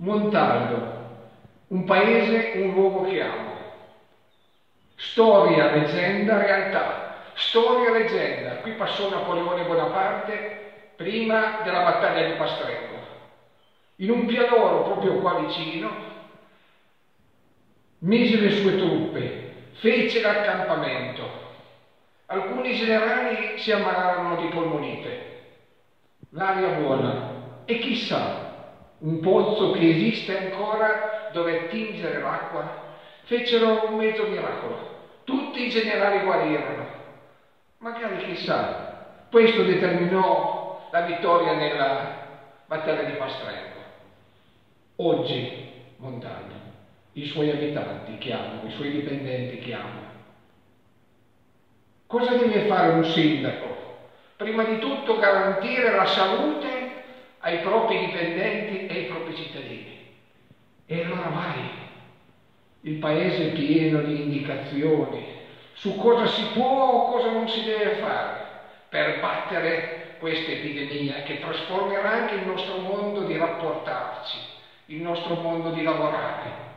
Montaldo, un paese, un luogo che amo. Storia, leggenda, realtà. Storia, leggenda. Qui passò Napoleone Bonaparte prima della battaglia di Pastrengo. In un pianoro proprio qua vicino, mise le sue truppe, fece l'accampamento. Alcuni generali si ammalarono di polmonite. L'aria buona. E chissà, un pozzo che esiste ancora dove attingere l'acqua, fecero un mezzo miracolo. Tutti i generali guarirono. Magari chissà, questo determinò la vittoria nella battaglia di Pastrengo. Oggi Montaldo, i suoi abitanti chiamano, i suoi dipendenti chiamano. Cosa deve fare un sindaco? Prima di tutto garantire la salute ai propri dipendenti e ai propri cittadini. E allora vai, il paese è pieno di indicazioni su cosa si può o cosa non si deve fare per battere questa epidemia che trasformerà anche il nostro mondo di rapportarci, il nostro mondo di lavorare.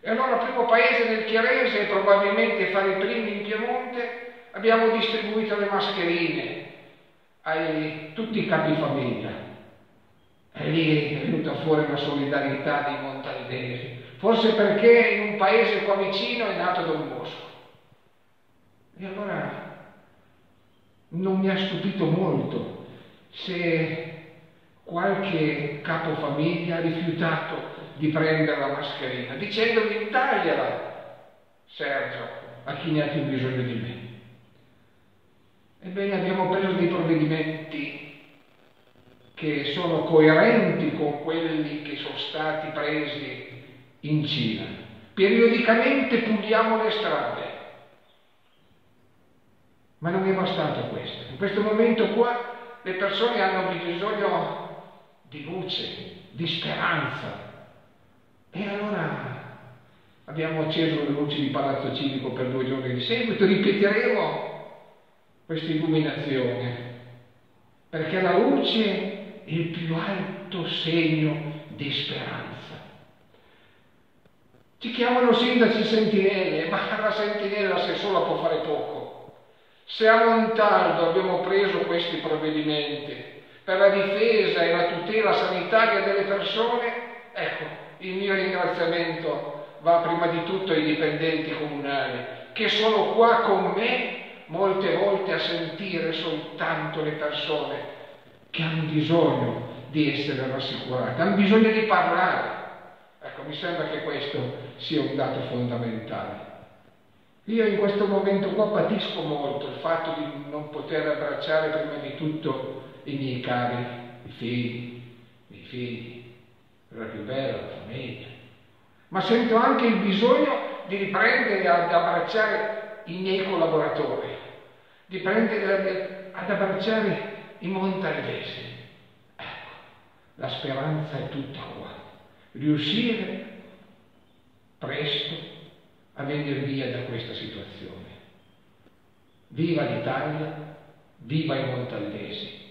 E allora, primo paese nel Chiarese e probabilmente fare i primi in Piemonte, abbiamo distribuito le mascherine a tutti i capi famiglia e lì è venuta fuori una solidarietà dei montaldesi, forse perché in un paese qua vicino è nato Don Bosco. E allora non mi ha stupito molto se qualche capofamiglia ha rifiutato di prendere la mascherina, dicendomi tagliala, Sergio, a chi ne ha più bisogno di me. Ebbene abbiamo preso dei provvedimenti che sono coerenti con quelli che sono stati presi in Cina. Periodicamente puliamo le strade. Ma non è bastato questo. In questo momento qua le persone hanno bisogno di luce, di speranza. E allora abbiamo acceso le luci di Palazzo Civico per due giorni di seguito, ripeteremo questa illuminazione, perché la luce il più alto segno di speranza. Ci chiamano sindaci sentinelle, ma la sentinella se sola può fare poco. Se a Montaldo abbiamo preso questi provvedimenti per la difesa e la tutela sanitaria delle persone, ecco, il mio ringraziamento va prima di tutto ai dipendenti comunali che sono qua con me molte volte a sentire soltanto le persone che hanno bisogno di essere rassicurate, hanno bisogno di parlare. Ecco, mi sembra che questo sia un dato fondamentale. Io in questo momento qua patisco molto il fatto di non poter abbracciare prima di tutto i miei cari, i figli, i miei figli, la più bella, la famiglia. Ma sento anche il bisogno di riprendere ad abbracciare i miei collaboratori, di prendere ad abbracciare i montagnesi. Ecco, la speranza è tutta qua. Riuscire presto a venire via da questa situazione. Viva l'Italia, viva i montaldesi.